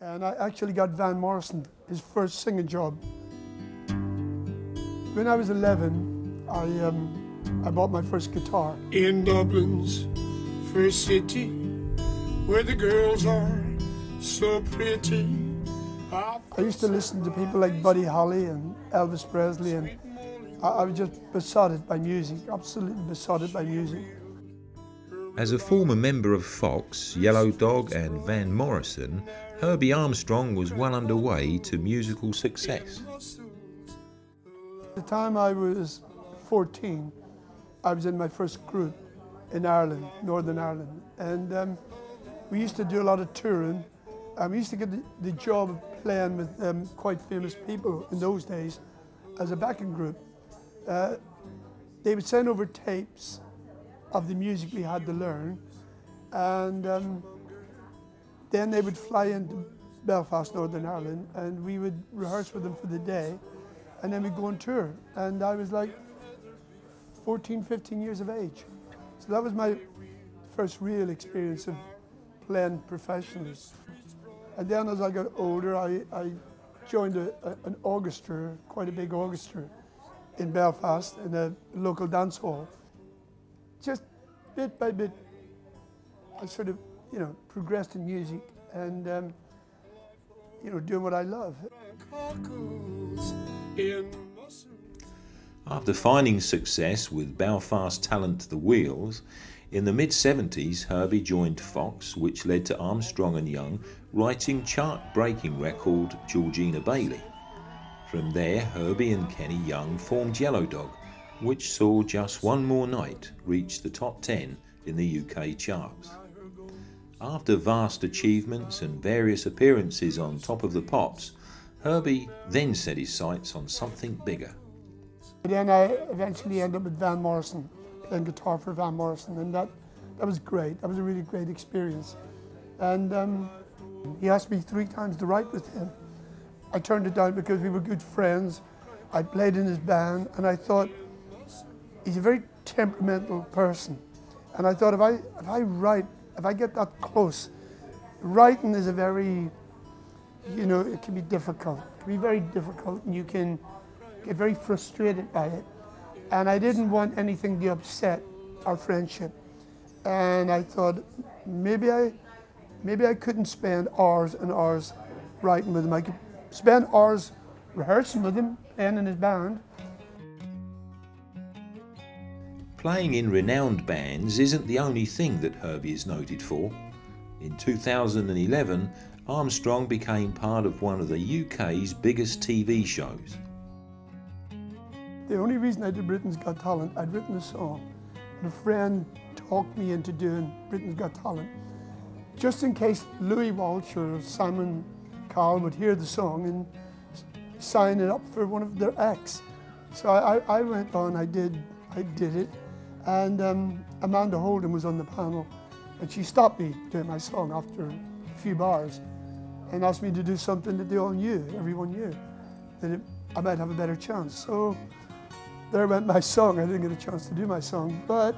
And I actually got Van Morrison his first singing job. When I was 11, I, um, I bought my first guitar. In Dublin's first city, where the girls are so pretty. I used to listen to people like Buddy Holly and Elvis Presley, and I, I was just besotted by music, absolutely besotted by music. As a former member of Fox, Yellow Dog, and Van Morrison, Herbie Armstrong was well underway to musical success. The time I was 14, I was in my first group in Ireland, Northern Ireland, and um, we used to do a lot of touring. And we used to get the, the job of playing with um, quite famous people in those days as a backing group. Uh, they would send over tapes of the music we had to learn, and um, then they would fly into Belfast, Northern Ireland, and we would rehearse with them for the day, and then we'd go on tour. And I was like 14, 15 years of age. So that was my first real experience of playing professionally. And then as I got older, I, I joined a, a, an orchestra, quite a big orchestra in Belfast in a local dance hall. Just bit by bit, I sort of, you know, progressed in music and, um, you know, doing what I love. After finding success with Belfast talent The Wheels, in the mid 70s Herbie joined Fox, which led to Armstrong and Young writing chart breaking record Georgina Bailey. From there, Herbie and Kenny Young formed Yellow Dog, which saw just one more night reach the top 10 in the UK charts. After vast achievements and various appearances on Top of the Pops, Herbie then set his sights on something bigger. Then I eventually ended up with Van Morrison, playing guitar for Van Morrison, and that, that was great. That was a really great experience. And um, he asked me three times to write with him. I turned it down because we were good friends. I played in his band, and I thought, he's a very temperamental person. And I thought, if I, if I write, if I get that close, writing is a very, you know, it can be difficult. It can be very difficult, and you can get very frustrated by it. And I didn't want anything to upset our friendship. And I thought, maybe I, maybe I couldn't spend hours and hours writing with him. I could spend hours rehearsing with him, and in his band. Playing in renowned bands isn't the only thing that Herbie is noted for. In 2011, Armstrong became part of one of the UK's biggest TV shows. The only reason I did Britain's Got Talent, I'd written a song, and a friend talked me into doing Britain's Got Talent, just in case Louis Walsh or Simon Cowell would hear the song and sign it up for one of their acts. So I, I went on, I did, I did it, and um, Amanda Holden was on the panel, and she stopped me doing my song after a few bars, and asked me to do something that they all knew, everyone knew, that it, I might have a better chance. So there went my song. I didn't get a chance to do my song, but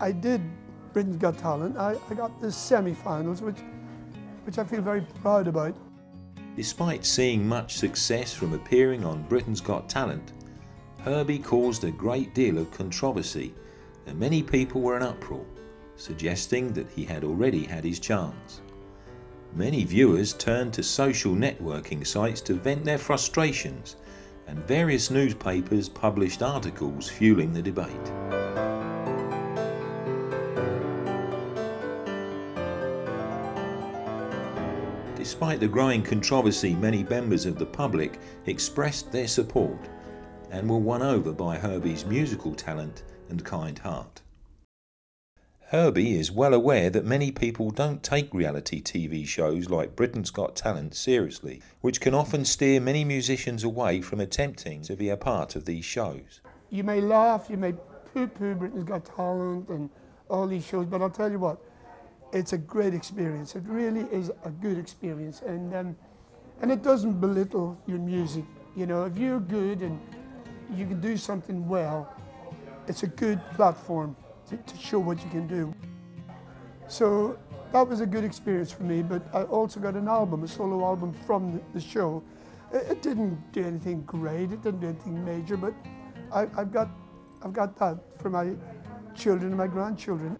I did Britain's Got Talent. I, I got the semi-finals, which, which I feel very proud about. Despite seeing much success from appearing on Britain's Got Talent, Herbie caused a great deal of controversy and many people were in uproar, suggesting that he had already had his chance. Many viewers turned to social networking sites to vent their frustrations and various newspapers published articles fueling the debate. Despite the growing controversy, many members of the public expressed their support and were won over by Herbie's musical talent and kind heart. Herbie is well aware that many people don't take reality TV shows like Britain's Got Talent seriously, which can often steer many musicians away from attempting to be a part of these shows. You may laugh, you may poo-poo Britain's Got Talent and all these shows, but I'll tell you what, it's a great experience. It really is a good experience, and um, and it doesn't belittle your music. You know, if you're good and you can do something well, it's a good platform to, to show what you can do. So that was a good experience for me, but I also got an album, a solo album from the show. It, didn't do anything great, it didn't do anything major, but I, have got, I've got that for my children and my grandchildren.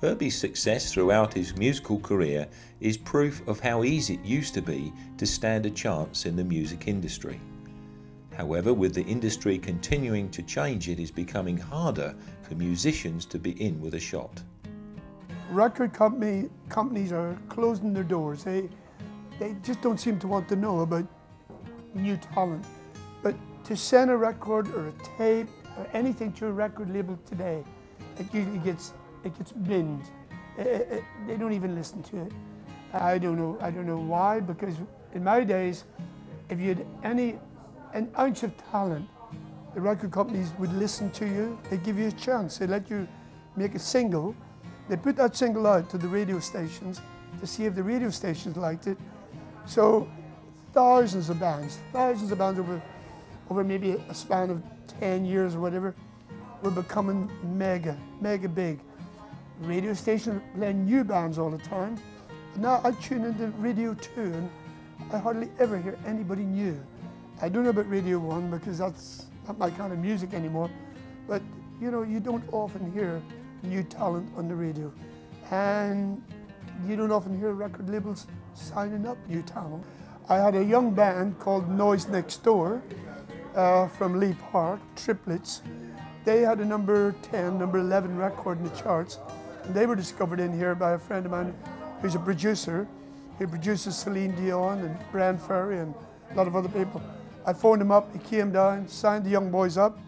Herbie's success throughout his musical career is proof of how easy it used to be to stand a chance in the music industry. However, with the industry continuing to change, it is becoming harder for musicians to be in with a shot record company companies are closing their doors. They they just don't seem to want to know about new talent. But to send a record or a tape or anything to a record label today, it usually gets it gets binned. It, it, they don't even listen to it. I don't know. I don't know why. Because in my days, if you had any an ounce of talent, the record companies would listen to you. They'd give you a chance. They'd let you make a single they put that single out to the radio stations to see if the radio stations liked it. So thousands of bands, thousands of bands over, over maybe a span of 10 years or whatever, were becoming mega, mega big. Radio stations playing new bands all the time. Now I tune into radio too, and I hardly ever hear anybody new. I don't know about Radio 1 because that's not my kind of music anymore, but you know, you don't often hear new talent on the radio. And you don't often hear record labels signing up new talent. I had a young band called Noise Next Door uh, from Leigh Park, Triplets. They had a number 10, number 11 record in the charts. And they were discovered in here by a friend of mine who's a producer. He produces Celine Dion and Bryan Ferry and a lot of other people. I phoned him up, he came down, signed the young boys up.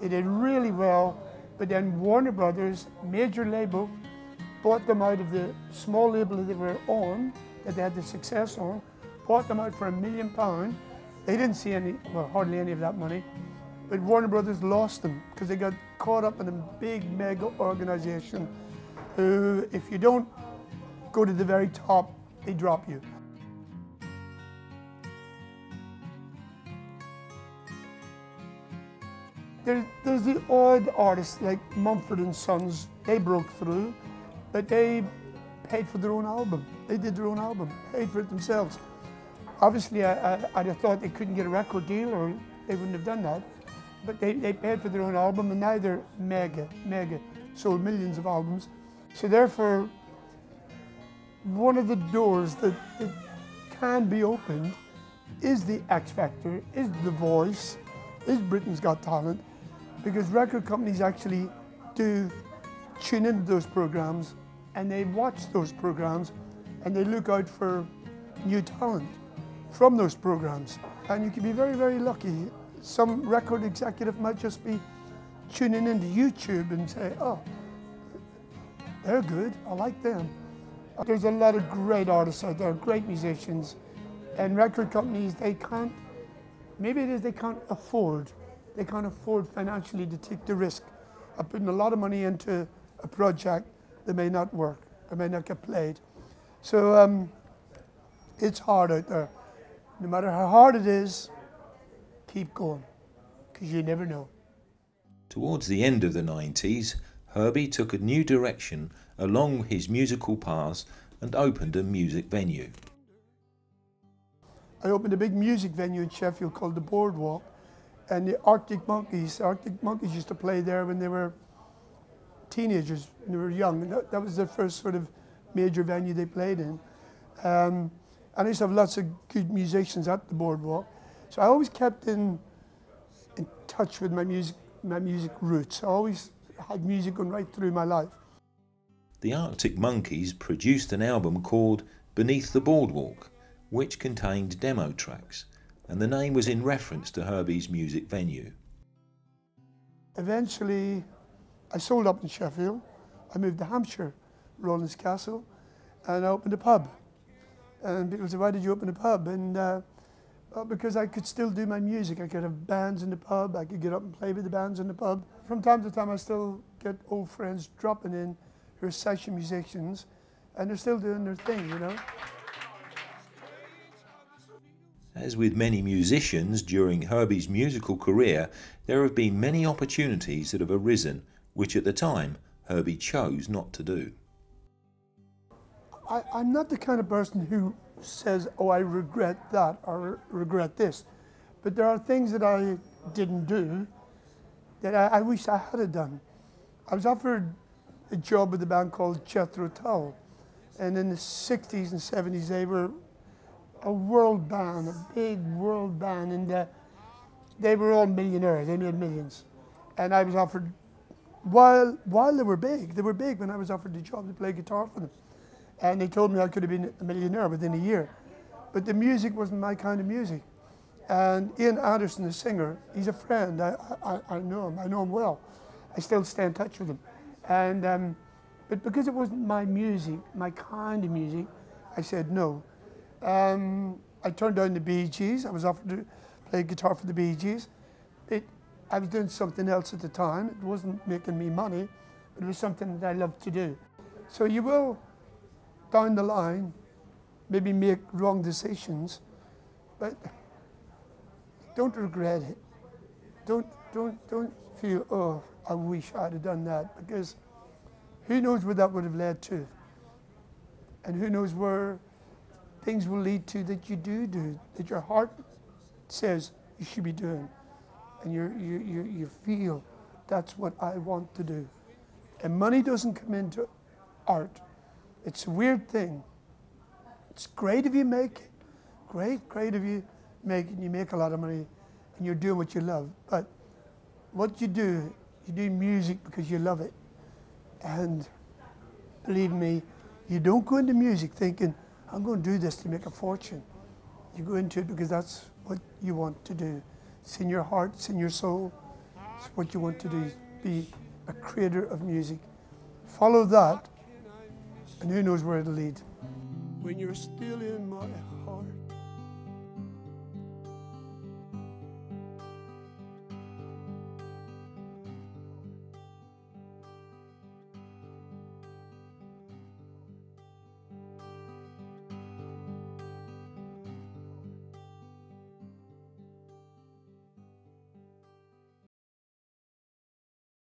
They did really well but then Warner Brothers, major label, bought them out of the small label that they were on, that they had the success on, bought them out for a million pounds. They didn't see any, well, hardly any of that money. But Warner Brothers lost them because they got caught up in a big mega organization who, if you don't go to the very top, they drop you. There, there's the odd artists like Mumford and Sons. They broke through, but they paid for their own album. They did their own album, paid for it themselves. Obviously, I, I, I'd have thought they couldn't get a record deal or they wouldn't have done that. But they, they paid for their own album and now they're mega, mega, sold millions of albums. So therefore, one of the doors that, that can be opened is the X Factor, is The Voice, is Britain's Got Talent, because record companies actually do tune into those programs and they watch those programs and they look out for new talent from those programs. And you can be very, very lucky. Some record executive might just be tuning into YouTube and say, oh, they're good, I like them. There's a lot of great artists out there, great musicians, and record companies, they can't, maybe it is they can't afford they can't afford financially to take the risk of putting a lot of money into a project that may not work, that may not get played. So um, it's hard out there. No matter how hard it is, keep going, because you never know. Towards the end of the 90s, Herbie took a new direction along his musical path and opened a music venue. I opened a big music venue in Sheffield called the Boardwalk, and the Arctic Monkeys. Arctic Monkeys used to play there when they were teenagers, when they were young. That, that, was their first sort of major venue they played in. Um, and I used to have lots of good musicians at the boardwalk. So I always kept in, in touch with my music, my music roots. I always had music going right through my life. The Arctic Monkeys produced an album called Beneath the Boardwalk, which contained demo tracks and the name was in reference to Herbie's music venue. Eventually, I sold up in Sheffield. I moved to Hampshire, Rowlands Castle, and I opened a pub. And people said, why did you open a pub? And uh, because I could still do my music. I could have bands in the pub. I could get up and play with the bands in the pub. From time to time, I still get old friends dropping in who are session musicians, and they're still doing their thing, you know. As with many musicians during Herbie's musical career, there have been many opportunities that have arisen, which at the time Herbie chose not to do. I, I'm not the kind of person who says, oh, I regret that or regret this. But there are things that I didn't do that I, I wish I had done. I was offered a job with a band called Jethro Tull. And in the 60s and 70s, they were a world band, a big world band. And uh, they were all millionaires, they made millions. And I was offered, while, while they were big, they were big when I was offered the job to play guitar for them. And they told me I could have been a millionaire within a year. But the music wasn't my kind of music. And Ian Anderson, the singer, he's a friend. I, I, I know him, I know him well. I still stay in touch with him. And, um, but because it wasn't my music, my kind of music, I said no. Um, I turned down the Bee Gees. I was offered to play guitar for the Bee Gees. It, I was doing something else at the time. It wasn't making me money, but it was something that I loved to do. So you will, down the line, maybe make wrong decisions, but don't regret it. Don't, don't, don't feel, oh, I wish I'd have done that, because who knows where that would have led to? And who knows where things will lead to that you do do, that your heart says you should be doing. And you you, you, you feel that's what I want to do. And money doesn't come into art. It's a weird thing. It's great if you make it. Great, great if you make it and you make a lot of money and you're doing what you love. But what you do, you do music because you love it. And believe me, you don't go into music thinking, I'm going to do this to make a fortune. You go into it because that's what you want to do. It's in your heart, it's in your soul. It's what you want to do, be a creator of music. Follow that, and who knows where it'll lead. When you're still in my heart.